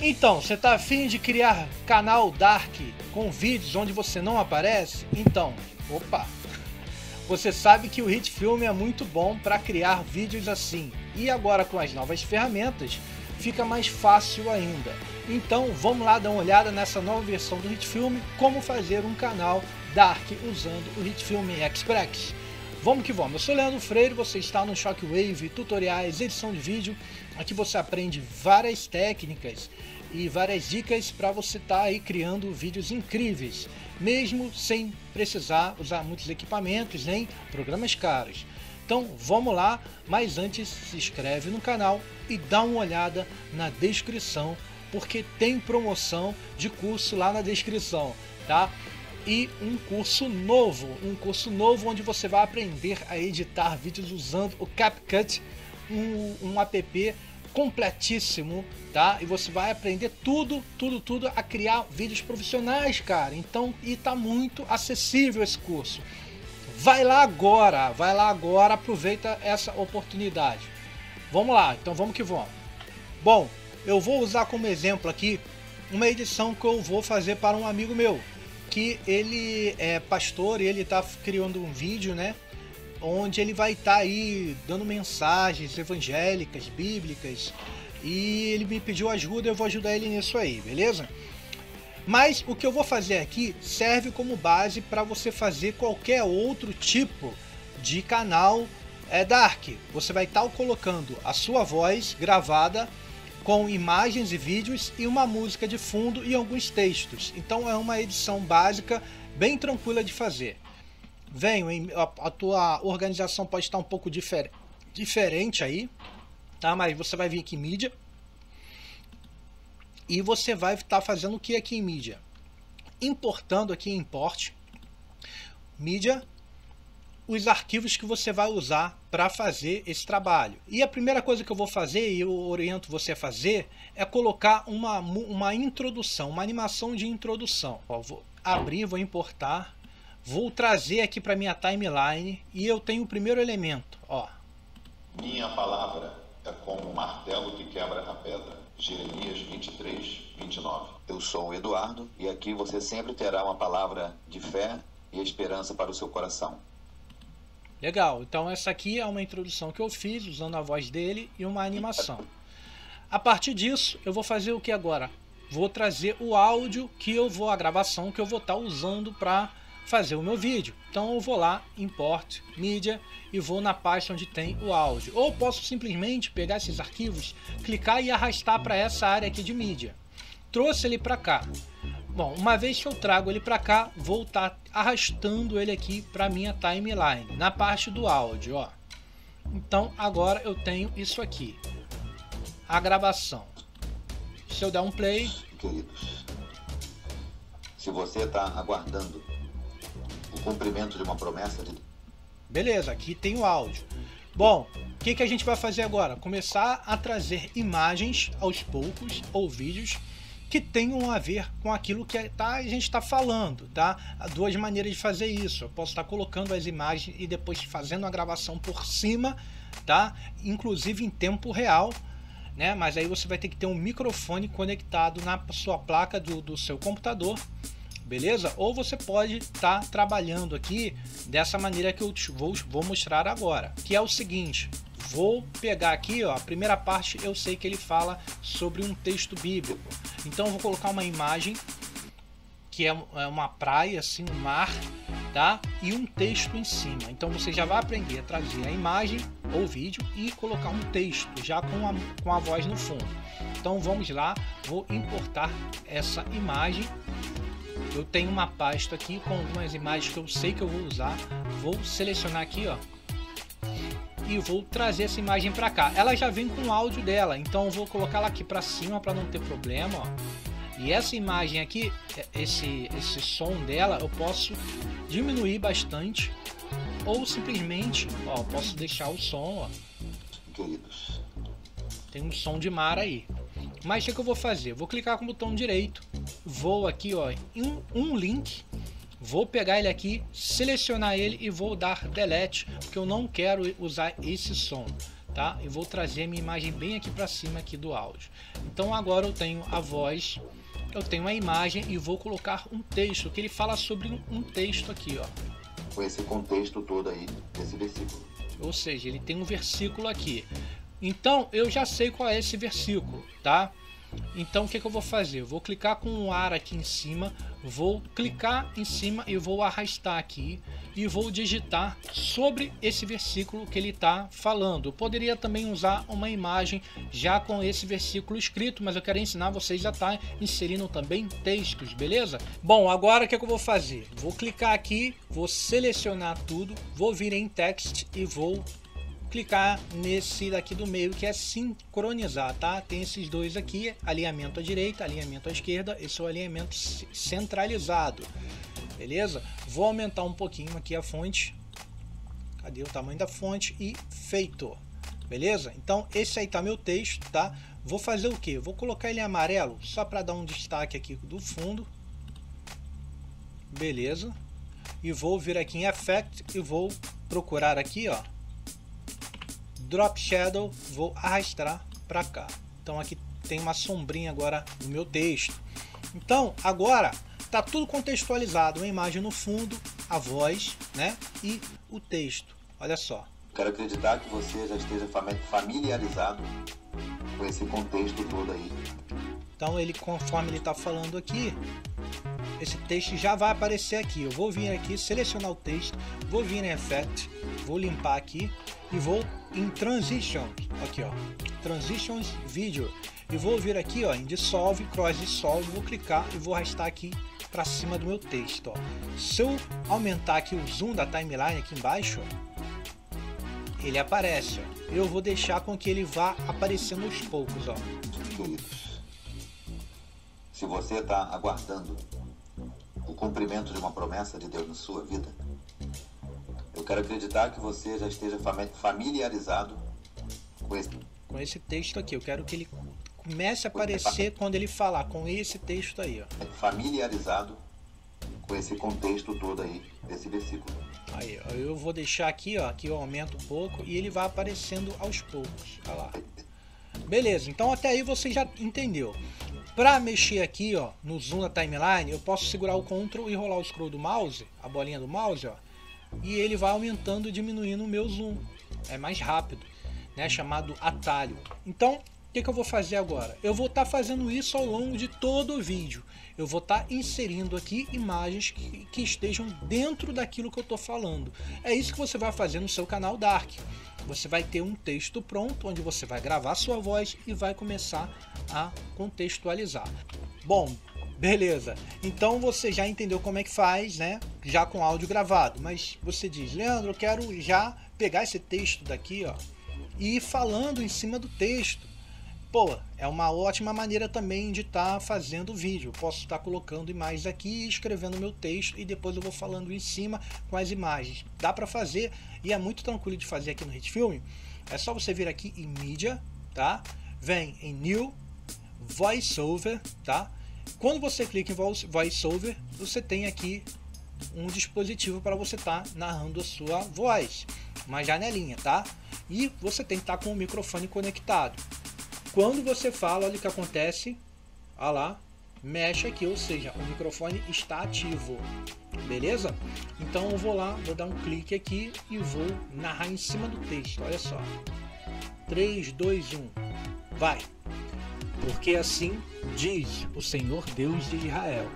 Então, você tá afim de criar canal Dark com vídeos onde você não aparece? Então, opa! Você sabe que o Hit Film é muito bom para criar vídeos assim. E agora com as novas ferramentas, fica mais fácil ainda. Então, vamos lá dar uma olhada nessa nova versão do Hit Film, como fazer um canal Dark usando o Hit Film Express. Vamos que vamos. Eu sou Leandro Freire, você está no Shockwave, tutoriais, edição de vídeo. Aqui você aprende várias técnicas e várias dicas para você estar tá aí criando vídeos incríveis, mesmo sem precisar usar muitos equipamentos nem programas caros. Então vamos lá, mas antes se inscreve no canal e dá uma olhada na descrição, porque tem promoção de curso lá na descrição, tá? E um curso novo, um curso novo onde você vai aprender a editar vídeos usando o CapCut, um, um app completíssimo, tá? E você vai aprender tudo, tudo, tudo a criar vídeos profissionais, cara. Então, e tá muito acessível esse curso. Vai lá agora, vai lá agora, aproveita essa oportunidade. Vamos lá, então vamos que vamos. Bom, eu vou usar como exemplo aqui uma edição que eu vou fazer para um amigo meu, que ele é pastor e ele está criando um vídeo, né? Onde ele vai estar tá aí dando mensagens evangélicas, bíblicas. E ele me pediu ajuda, eu vou ajudar ele nisso aí, beleza? Mas o que eu vou fazer aqui serve como base para você fazer qualquer outro tipo de canal é Dark. Você vai estar tá colocando a sua voz gravada com imagens e vídeos e uma música de fundo e alguns textos. Então é uma edição básica, bem tranquila de fazer. Venho, a tua organização pode estar um pouco difer diferente aí, tá? Mas você vai vir aqui em mídia e você vai estar fazendo o que aqui em mídia? Importando aqui em import, mídia, os arquivos que você vai usar para fazer esse trabalho. E a primeira coisa que eu vou fazer, e eu oriento você a fazer, é colocar uma, uma introdução, uma animação de introdução. Ó, vou abrir, vou importar, vou trazer aqui para minha timeline e eu tenho o primeiro elemento. Ó. Minha palavra é como um martelo que quebra a pedra. Jeremias 23, 29. Eu sou o Eduardo e aqui você sempre terá uma palavra de fé e esperança para o seu coração. Legal, então essa aqui é uma introdução que eu fiz usando a voz dele e uma animação. A partir disso, eu vou fazer o que agora? Vou trazer o áudio que eu vou, a gravação que eu vou estar tá usando para fazer o meu vídeo. Então eu vou lá, import, mídia e vou na pasta onde tem o áudio. Ou posso simplesmente pegar esses arquivos, clicar e arrastar para essa área aqui de mídia. Trouxe ele para cá. Bom, uma vez que eu trago ele para cá, vou estar tá arrastando ele aqui para minha timeline, na parte do áudio, ó. Então agora eu tenho isso aqui, a gravação. Se eu der um play, queridos, se você está aguardando o cumprimento de uma promessa de Beleza, aqui tem o áudio. Bom, o que, que a gente vai fazer agora? Começar a trazer imagens aos poucos ou vídeos que tenham a ver com aquilo que tá, a gente está falando, tá? Há duas maneiras de fazer isso. Eu posso estar tá colocando as imagens e depois fazendo a gravação por cima, tá? Inclusive em tempo real, né? Mas aí você vai ter que ter um microfone conectado na sua placa do, do seu computador, beleza? Ou você pode estar tá trabalhando aqui dessa maneira que eu vou, vou mostrar agora, que é o seguinte: vou pegar aqui, ó, a primeira parte eu sei que ele fala sobre um texto bíblico. Então eu vou colocar uma imagem que é, é uma praia, assim, um mar, tá? E um texto em cima. Então você já vai aprender a trazer a imagem ou vídeo e colocar um texto já com a, com a voz no fundo. Então vamos lá, vou importar essa imagem. Eu tenho uma pasta aqui com algumas imagens que eu sei que eu vou usar. Vou selecionar aqui, ó, e vou trazer essa imagem para cá. Ela já vem com o áudio dela, então eu vou colocar ela aqui para cima para não ter problema. Ó. E essa imagem aqui, é, esse, esse som dela, eu posso diminuir bastante ou simplesmente, ó, posso deixar o som, ó. Tem um som de mar aí. Mas o que eu vou fazer? Vou clicar com o botão direito, vou aqui, ó, em um link Vou pegar ele aqui, selecionar ele e vou dar delete, porque eu não quero usar esse som, tá? E vou trazer a minha imagem bem aqui para cima aqui do áudio. Então agora eu tenho a voz, eu tenho a imagem e vou colocar um texto que ele fala sobre um texto aqui, ó. Com esse contexto todo aí desse versículo. Ou seja, ele tem um versículo aqui. Então eu já sei qual é esse versículo, tá? Então o que, que eu vou fazer? Eu vou clicar com o ar aqui em cima, vou clicar em cima e vou arrastar aqui e vou digitar sobre esse versículo que ele está falando. Eu poderia também usar uma imagem já com esse versículo escrito, mas eu quero ensinar vocês a estar tá inserindo também textos, beleza? Bom, agora o que, que eu vou fazer? Vou clicar aqui, vou selecionar tudo, vou vir em text e vou clicar nesse daqui do meio que é sincronizar, tá? Tem esses dois aqui, alinhamento à direita, alinhamento à esquerda, esse é o alinhamento centralizado, beleza? Vou aumentar um pouquinho aqui a fonte, cadê o tamanho da fonte e feito, beleza? Então esse aí tá meu texto, tá? Vou fazer o que? Vou colocar ele amarelo, só para dar um destaque aqui do fundo, beleza? E vou vir aqui em Effect e vou procurar aqui, ó, Drop Shadow, vou arrastar para cá. Então aqui tem uma sombrinha agora no meu texto. Então agora tá tudo contextualizado, uma imagem no fundo, a voz, né, e o texto. Olha só. Quero acreditar que você já esteja familiarizado com esse contexto todo aí. Então ele, conforme ele está falando aqui, esse texto já vai aparecer aqui. Eu vou vir aqui, selecionar o texto, vou vir em Effect, vou limpar aqui e vou em Transitions, aqui ó, Transitions Video, e vou vir aqui ó, em Dissolve, Cross Dissolve, vou clicar e vou arrastar aqui para cima do meu texto. Ó. Se eu aumentar aqui o zoom da timeline aqui embaixo, ele aparece. Ó. Eu vou deixar com que ele vá aparecendo aos poucos. Ó. Queridos, se você está aguardando o cumprimento de uma promessa de Deus na sua vida, quero acreditar que você já esteja familiarizado com esse, com esse texto aqui. Eu quero que ele comece a aparecer quando ele falar com esse texto aí. Ó. Familiarizado com esse contexto todo aí desse versículo. Aí, ó, eu vou deixar aqui, ó, aqui eu aumento um pouco e ele vai aparecendo aos poucos. Olha lá. Beleza, então até aí você já entendeu. Para mexer aqui, ó, no zoom da timeline, eu posso segurar o Ctrl e rolar o scroll do mouse, a bolinha do mouse, ó, e ele vai aumentando e diminuindo o meu zoom. É mais rápido, né, chamado atalho. Então, o que, que eu vou fazer agora? Eu vou estar tá fazendo isso ao longo de todo o vídeo. Eu vou estar tá inserindo aqui imagens que, que estejam dentro daquilo que eu estou falando. É isso que você vai fazer no seu canal Dark. Você vai ter um texto pronto onde você vai gravar sua voz e vai começar a contextualizar. Bom, beleza. Então você já entendeu como é que faz, né? Já com áudio gravado. Mas você diz, Leandro, eu quero já pegar esse texto daqui, ó, e ir falando em cima do texto pô, é uma ótima maneira também de estar tá fazendo vídeo. Posso estar tá colocando imagens aqui, escrevendo meu texto e depois eu vou falando em cima com as imagens. Dá para fazer e é muito tranquilo de fazer aqui no Hitfilm. É só você vir aqui em mídia, tá? Vem em New VoiceOver, tá? Quando você clica em VoiceOver, você tem aqui um dispositivo para você estar tá narrando a sua voz, uma janelinha, tá? E você tem que estar tá com o microfone conectado. Quando você fala, olha o que acontece. Olha lá, mexe aqui, ou seja, o microfone está ativo. Beleza? Então eu vou lá, vou dar um clique aqui e vou narrar em cima do texto. Olha só. 3, 2, 1. Vai. Porque assim diz o Senhor Deus de Israel: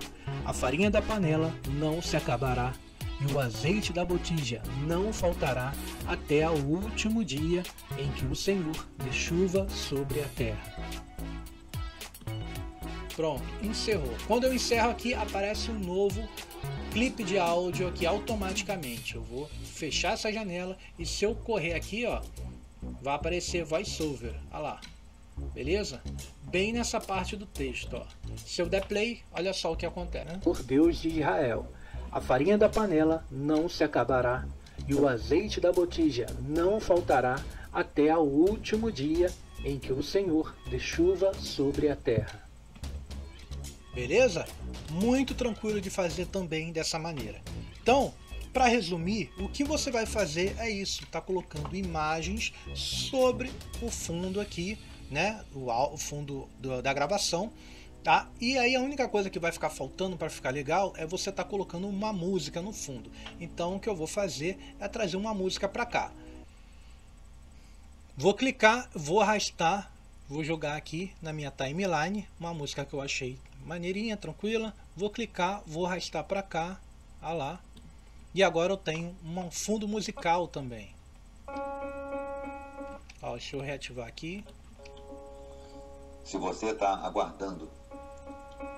a farinha da panela não se acabará e o azeite da botija não faltará até ao último dia em que o Senhor dê chuva sobre a terra. Pronto, encerrou. Quando eu encerro aqui, aparece um novo clipe de áudio aqui automaticamente. Eu vou fechar essa janela e se eu correr aqui, ó, vai aparecer voiceover. Olha lá. Beleza? Bem nessa parte do texto, ó. Se eu der play, olha só o que acontece, né? Por Deus de Israel a farinha da panela não se acabará, e o azeite da botija não faltará até ao último dia em que o Senhor dê chuva sobre a terra. Beleza? Muito tranquilo de fazer também dessa maneira. Então, para resumir, o que você vai fazer é isso, tá colocando imagens sobre o fundo aqui, né, o, o fundo do, da gravação, tá? E aí a única coisa que vai ficar faltando para ficar legal é você tá colocando uma música no fundo. Então o que eu vou fazer é trazer uma música para cá. Vou clicar, vou arrastar, vou jogar aqui na minha timeline uma música que eu achei maneirinha, tranquila. Vou clicar, vou arrastar para cá, ah lá. E agora eu tenho um fundo musical também. Ó, deixa eu reativar aqui. Se você está aguardando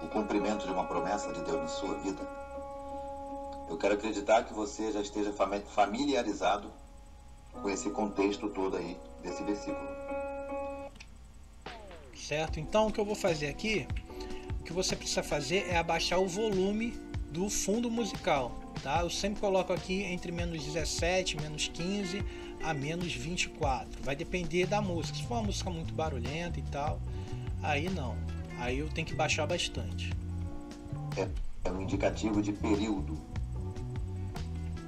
o cumprimento de uma promessa de Deus na sua vida, eu quero acreditar que você já esteja familiarizado com esse contexto todo aí desse versículo. Certo? Então o que eu vou fazer aqui, o que você precisa fazer é abaixar o volume do fundo musical, tá? Eu sempre coloco aqui entre menos 17, menos 15 a menos 24. Vai depender da música. Se for uma música muito barulhenta e tal, aí não. Aí eu tenho que baixar bastante. É, é um indicativo de período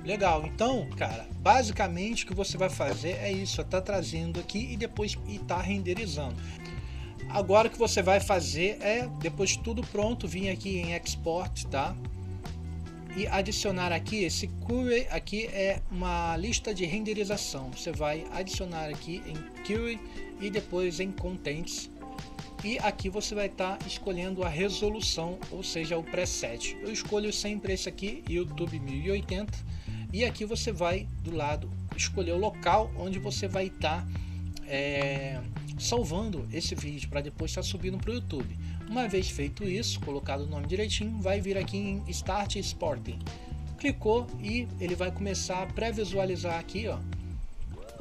Legal, então, cara, basicamente o que você vai fazer é isso, tá trazendo aqui e depois e tá renderizando. Agora o que você vai fazer é, depois tudo pronto, vir aqui em Export, tá? E adicionar aqui, esse query aqui é uma lista de renderização. Você vai adicionar aqui em query e depois em contents. E aqui você vai estar tá escolhendo a resolução, ou seja, o preset. Eu escolho sempre esse aqui, YouTube 1080 e aqui você vai do lado escolher o local onde você vai estar tá, é, salvando esse vídeo para depois estar tá subindo para o YouTube. Uma vez feito isso, colocado o nome direitinho, vai vir aqui em Start Exporting. Clicou e ele vai começar a pré-visualizar aqui ó,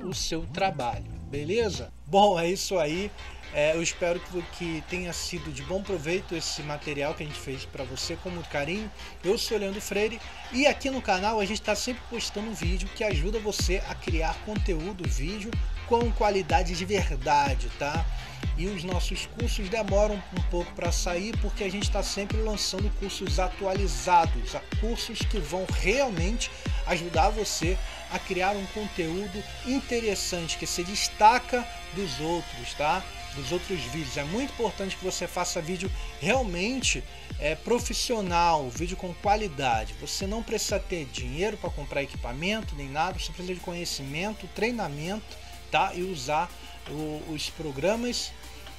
o seu trabalho, beleza? Bom, é isso aí. É, eu espero que, que, tenha sido de bom proveito esse material que a gente fez para você com muito carinho. Eu sou Leandro Freire e aqui no canal a gente está sempre postando um vídeo que ajuda você a criar conteúdo, vídeo com qualidade de verdade, tá? E os nossos cursos demoram um pouco para sair porque a gente está sempre lançando cursos atualizados, cursos que vão realmente ajudar você a criar um conteúdo interessante que se destaca dos outros, tá? Dos outros vídeos. É muito importante que você faça vídeo realmente é, profissional, vídeo com qualidade. Você não precisa ter dinheiro para comprar equipamento nem nada, você precisa de conhecimento, treinamento, tá? E usar os programas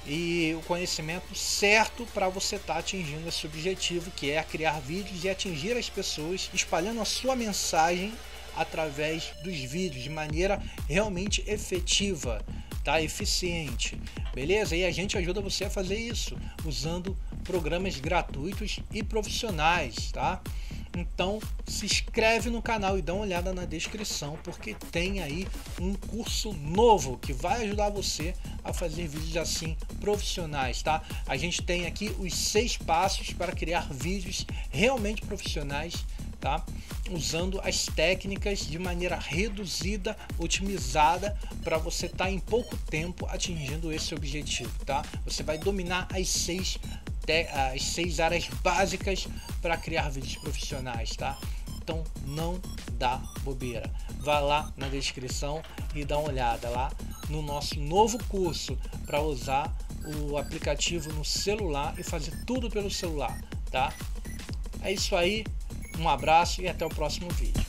e o conhecimento certo para você estar tá atingindo esse objetivo, que é criar vídeos e atingir as pessoas, espalhando a sua mensagem através dos vídeos de maneira realmente efetiva, tá? Eficiente, beleza? E a gente ajuda você a fazer isso usando programas gratuitos e profissionais, tá? Então se inscreve no canal e dá uma olhada na descrição porque tem aí um curso novo que vai ajudar você a fazer vídeos assim profissionais, tá? A gente tem aqui os seis passos para criar vídeos realmente profissionais tá? Usando as técnicas de maneira reduzida, otimizada, para você estar tá em pouco tempo atingindo esse objetivo, tá? Você vai dominar as seis, as seis áreas básicas para criar vídeos profissionais, tá? Então não dá bobeira. Vá lá na descrição e dá uma olhada lá no nosso novo curso para usar o aplicativo no celular e fazer tudo pelo celular, tá? É isso aí. Um abraço e até o próximo vídeo.